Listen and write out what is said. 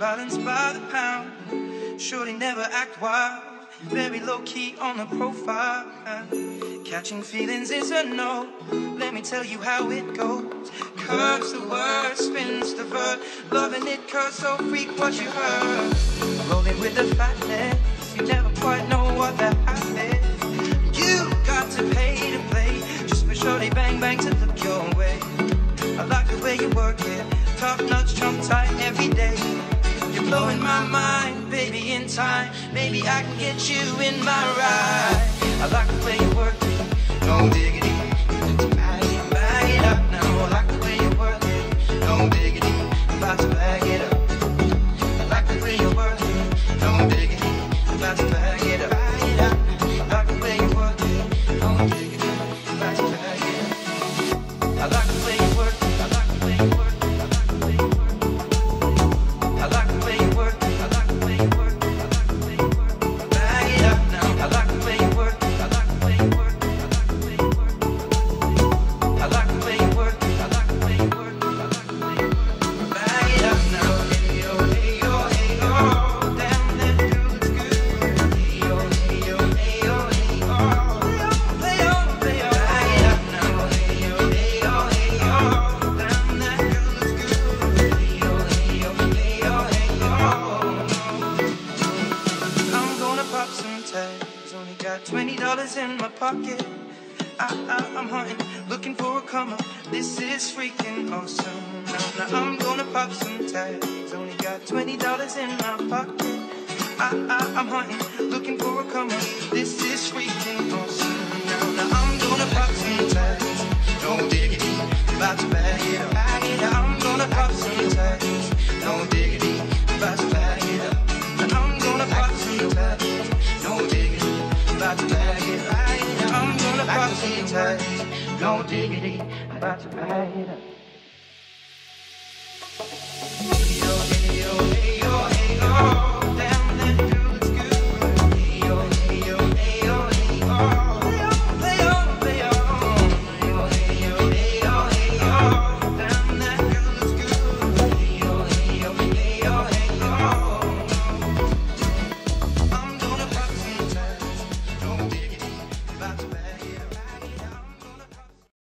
balance by the pound. Shorty never act wild, very low key on the profile. Catching feelings is a no. Let me tell you how it goes. Curves the word, spins the verb. Loving it cause so freak what you heard. Rolling with the fatness, you never quite know what that happens. You got to pay to play, just for shorty bang bang to look your way. I like the way you work it, top notch, trump tight every blowing my mind, baby, in time. Maybe I can get you in my ride. I like the way you work it, no diggity. Bag it, up now. I like the way you work it, no diggity. I'm about to bag it up. I like the way you work it, no diggity. I'm about to. Bag it up. I like the way tags. Only got twenty dollars in my pocket. I, I, I'm hunting, looking for a come up. This is freaking awesome. Now, now I'm gonna pop some tags. Only got twenty dollars in my pocket. I, I, I'm hunting, looking for a come up. This is freaking awesome. Now, now I'm gonna pop some tags. No diggity, about to bag it up. tea tight, no diggity, about to ride.